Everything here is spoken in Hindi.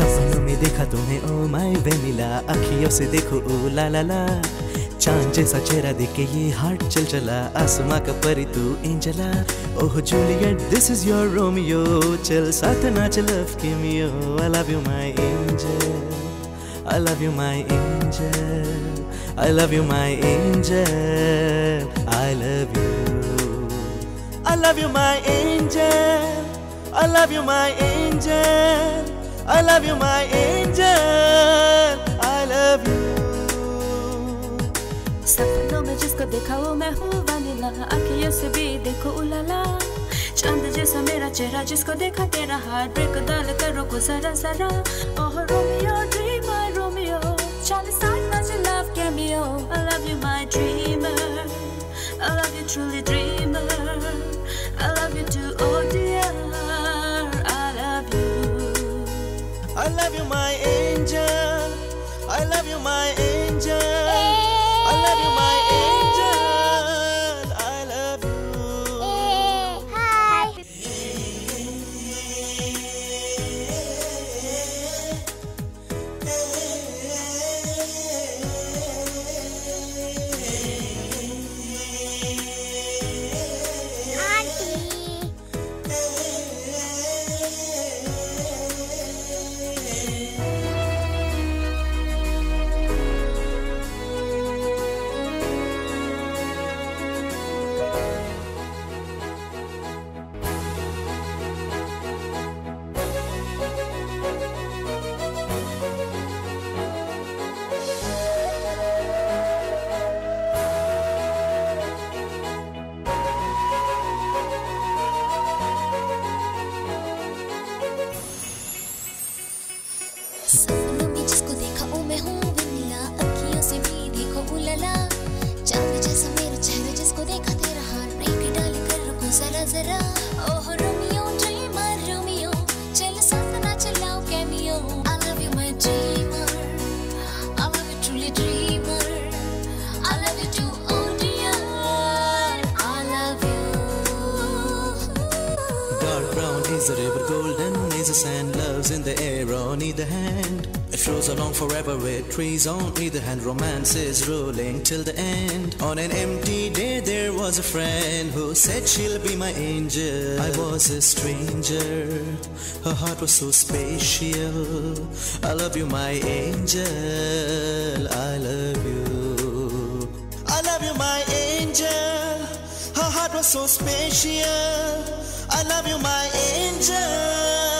देखा तुम्हें ओ माय वेनिला। अखियों से देखो, ओ ला ला ला। चाँद जैसा चेहरा देख के ये हार्ट चल चला। आसमां का परी तू Angela. Oh Juliet this is your Romeo चल साथ नाच लव के मियो। I love you my angel I love you, my angel I love you, my angel I love you I love you, my angel I love you, my angel I love you, my angel. I love you. सपनों में जिसको देखा वो मैं हूँ वनीला। आँखियों से भी देखो, उलाला। चाँद जैसा मेरा चेहरा, जिसको देखा तेरा हार्ट। ब्रेक डाल कर रोको जरा जरा ओह Romeo dreamer you my angel. I love you my angel जिसको देखा मैं हूँ अखियों से भी देखो जैसा मेरा चेहरा, जिसको देखा तेरा हार, ब्रेक डाल कर रुको जरा जरा Dark brown is the river, golden is the sand, love's in the air on either hand. It flows along forever with trees on either hand. Romance is rolling till the end. On an empty day, there was a friend who said she'll be my angel. I was a stranger, her heart was so spatial. I love you, my angel. I love you. I love you, my angel. Her heart was so special. I love you, my angel.